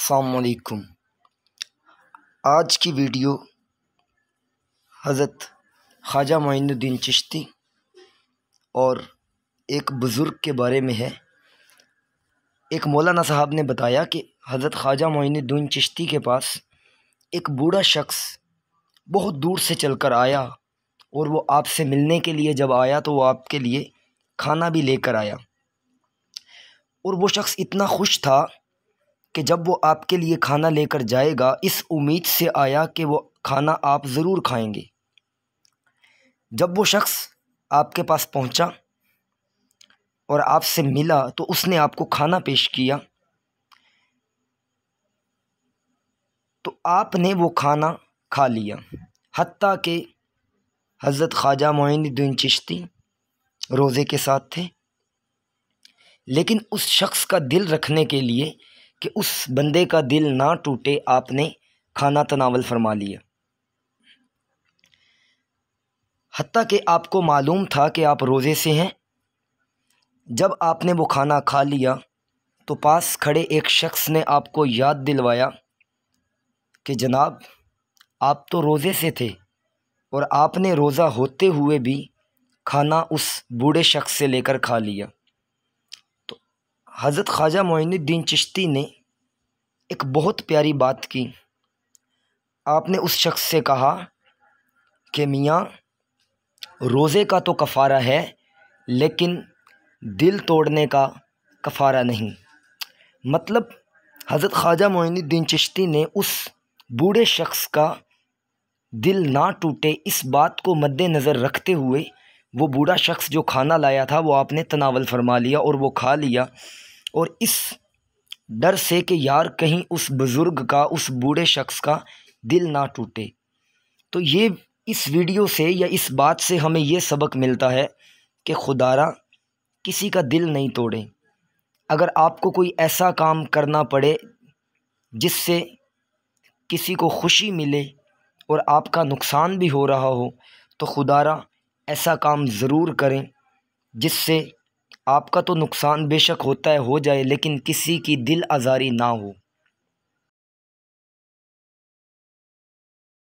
अलकुम। आज की वीडियो हज़रत ख्वाजा मोइनुद्दीन चिश्ती और एक बुज़ुर्ग के बारे में है। एक मौलाना साहब ने बताया कि हज़रत ख्वाजा मोइनुद्दीन चिश्ती के पास एक बूढ़ा शख्स बहुत दूर से चलकर आया और वो आपसे मिलने के लिए जब आया तो वो आपके लिए खाना भी लेकर आया। और वो शख्स इतना खुश था कि जब वो आपके लिए खाना लेकर जाएगा, इस उम्मीद से आया कि वो खाना आप ज़रूर खाएँगे। जब वो शख्स आपके पास पहुँचा और आपसे मिला तो उसने आपको खाना पेश किया। तो आपने वो खाना खा लिया। हती के हज़रत ख्वाजा मोइनुद्दीन चिश्ती रोज़े के साथ थे। लेकिन उस शख्स का दिल रखने के लिए कि उस बंदे का दिल ना टूटे, आपने खाना तनावल फरमा लिया। हती कि आपको मालूम था कि आप रोज़े से हैं। जब आपने वो खाना खा लिया तो पास खड़े एक शख्स ने आपको याद दिलवाया कि जनाब, आप तो रोज़े से थे और आपने रोज़ा होते हुए भी खाना उस बूढ़े शख्स से लेकर खा लिया। हज़रत ख्वाजा मोइनुद्दीन चिश्ती ने एक बहुत प्यारी बात की। आपने उस शख्स से कहा कि, मियाँ, रोज़े का तो कफ़ारा है, लेकिन दिल तोड़ने का कफ़ारा नहीं। मतलब हज़रत ख्वाजा मोइनुद्दीन चिश्ती ने उस बूढ़े शख्स का दिल ना टूटे इस बात को मद्देनज़र रखते हुए, वो बूढ़ा शख्स जो खाना लाया था, वो आपने तनावल फरमा लिया और वो खा लिया। और इस डर से कि यार कहीं उस बुज़ुर्ग का, उस बूढ़े शख्स का दिल ना टूटे। तो ये इस वीडियो से या इस बात से हमें ये सबक मिलता है कि खुदारा किसी का दिल नहीं तोड़े। अगर आपको कोई ऐसा काम करना पड़े जिससे किसी को खुशी मिले और आपका नुकसान भी हो रहा हो तो खुदारा ऐसा काम ज़रूर करें जिससे आपका तो नुकसान बेशक होता है, हो जाए, लेकिन किसी की दिल आज़ारी ना हो।